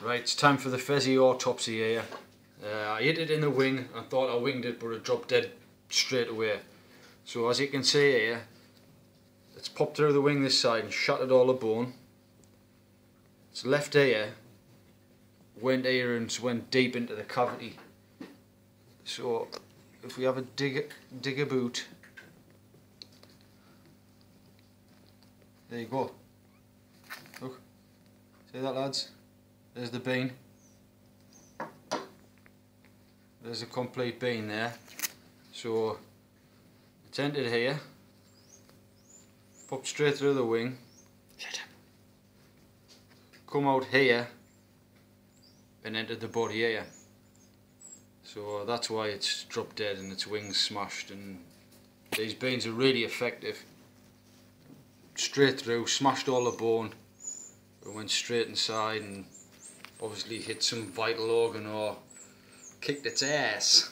Right, it's time for the Fezzy autopsy here. Uh, I hit it in the wing, I thought I winged it but it dropped dead straight away. So as you can see here, it's popped through the wing this side and shattered all the bone. It's left here, went here and went deep into the cavity. So if we have a dig, dig a boot, there you go. Look, see that lads? There's the bean. There's a complete bean there. So it's entered here. Popped straight through the wing. Shut up. Come out here and entered the body here. So that's why it's dropped dead and its wings smashed and these beans are really effective. Straight through, smashed all the bone, it went straight inside and obviously hit some vital organ or kicked its ass.